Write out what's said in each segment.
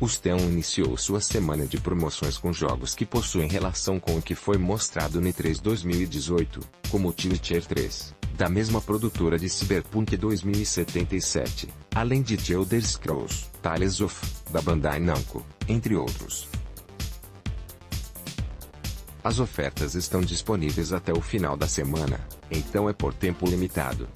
O Steam iniciou sua semana de promoções com jogos que possuem relação com o que foi mostrado no E3 2018, como Witcher 3, da mesma produtora de Cyberpunk 2077, além de The Elder Scrolls, Tales of, da Bandai Namco, entre outros. As ofertas estão disponíveis até o final da semana, então é por tempo limitado.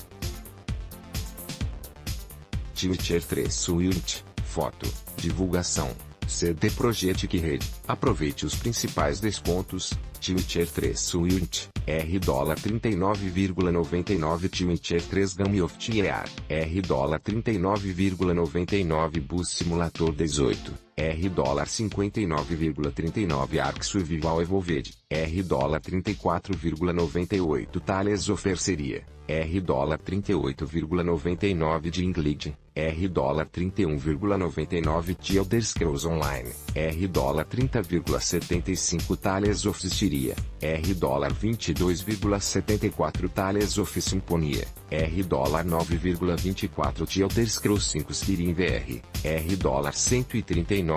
Witcher 3 Switch, foto, divulgação, CD Projekt Red, aproveite os principais descontos, Witcher 3 Switch, R$ 39,99 The Witcher 3 Game of Tier, R$ 39,99 Bus Simulator 18, R$ 59,39 Arc Survival Evolved, R$ 34,98 Thales Ofereceria, R$ 38,99 de Inglid, R$ 31,99 de Elder Scrolls Online, R$ 30,75 Thales Oficiria, R$ 22,74 Thales of Sinfonia, R$ 9,24 de Elder Scrolls 5 Skyrim VR, R$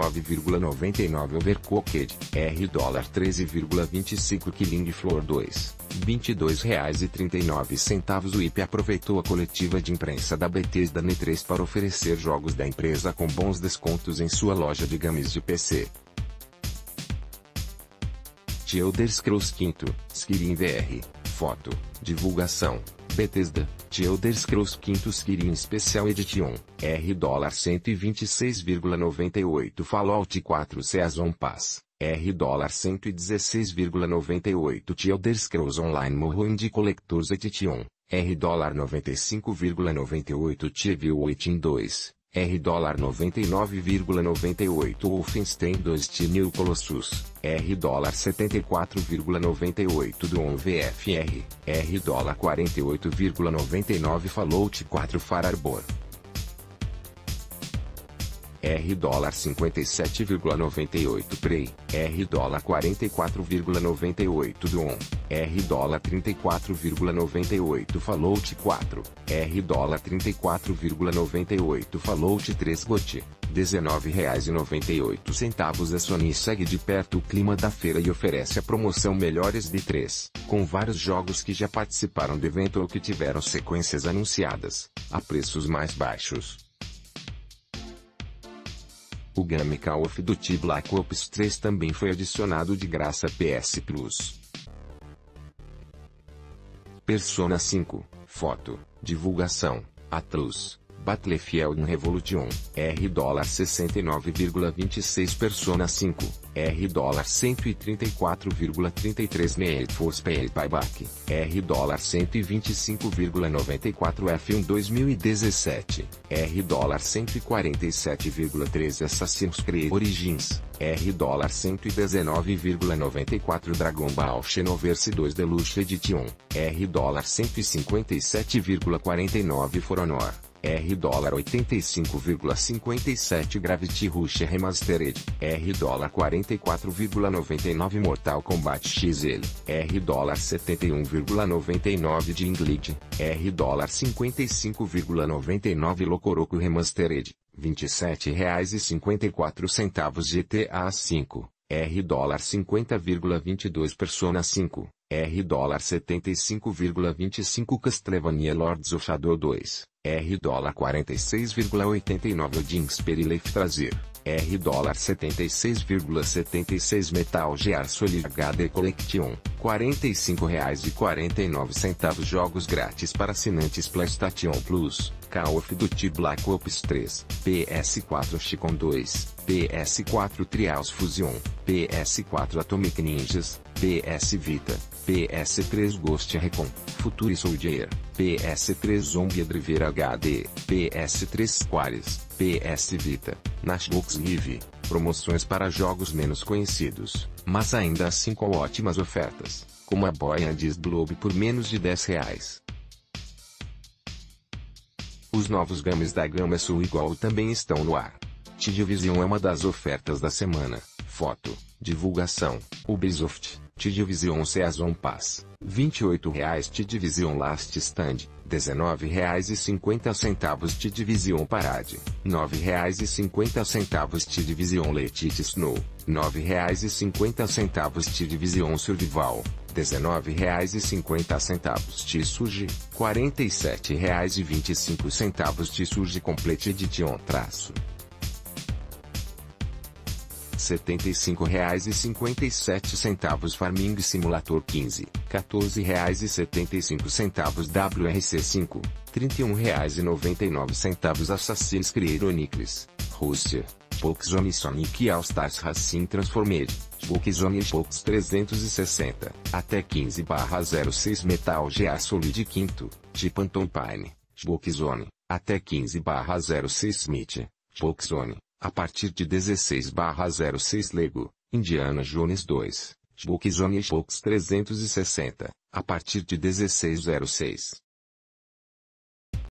139,99 Overcooked, R$ 13,25 Killing Floor 2, R$ 22,39 O IP aproveitou a coletiva de imprensa da Bethesda N3 para oferecer jogos da empresa com bons descontos em sua loja de games de PC. The Elder Scrolls V, Skyrim VR, foto, divulgação, Bethesda, The Elder Scrolls V Skyrim Special Edition, R$ 126,98 Fallout 4 Season Pass, R$ 116,98 The Elder Scrolls Online Morrowind Collector's Edition, R$ 95,98 The Evil Within 2, R$ 99,98 Wolfenstein 2 The New Colossus, R$ 74,98 Doom VFR, R$ 48,99 Fallout 4 Far Harbor. R$ 57,98 Prey, R$ 44,98 Doom, R$ 34,98 Fallout 4, R$ 34,98 Fallout 3 GOT, R$ 19,98 A Sony segue de perto o clima da feira e oferece a promoção Melhores de 3, com vários jogos que já participaram do evento ou que tiveram sequências anunciadas, a preços mais baixos. O game Call of Duty Black Ops 3 também foi adicionado de graça PS Plus. Persona 5, foto, divulgação, Atlus, Battlefield Revolution, R$ 69,26 Persona 5, R$ 134,33 Mail Force Pay Payback, R$ 125,94 F1 2017, R$ 147,13 Assassin's Creed Origins, R$ 119,94 Dragon Ball Xenoverse 2 Deluxe Edition, R$ 157,49 For Honor. R$ 85,57 Gravity Rush Remastered, R$ 44,99 Mortal Kombat XL, R$ 71,99 de Inglid, R$ 55,99 Locoroco Remastered, R$ 27,54 GTA V, R$ 50,22 Persona 5, R$ 75,25 Castlevania Lords of Shadow 2, R$ 46,89 Odin Spirit Trazer, R$ 76,76 Metal Gear Solid HD Collection, R$ 45,49 Jogos grátis para assinantes PlayStation Plus, Call of Duty Black Ops 3, PS4 Chicon 2, PS4 Trials Fusion, PS4 Atomic Ninjas, PS Vita, PS3 Ghost Recon, Future Soldier, PS3 Zombie Driver HD, PS3 Squares, PS Vita, Nashbox Live, promoções para jogos menos conhecidos, mas ainda assim com ótimas ofertas, como a and Globe por menos de 10 reais. Os novos games da gama Sul Igual também estão no ar. T-Division é uma das ofertas da semana. Foto, divulgação, Ubisoft, T-Division Season Pass, R$ 28,00 T-Division Last Stand, R$ 19,50 T-Division Parade, R$ 9,50 T-Division Let It Snow, R$ 9,50 T-Division Survival, R$ 19,50 T-Surge, R$ 47,25 T-Surge Complete Edition traço. R$ 75,57 Farming Simulator 15, R$ 14,75 WRC5, R$ 31,99 Assassin's Creed Onyx, Rússia, Pokézone Sonic All Stars Racing Transformed, Pokézone Pox 360, até 15/06 Metal Gear Solid 5, Tipo Anton Pine, Pokézone, até 15/06 Smith, Pokézone. A partir de 16/06 Lego, Indiana Jones 2, Bookzone Xbox 360, a partir de 1606.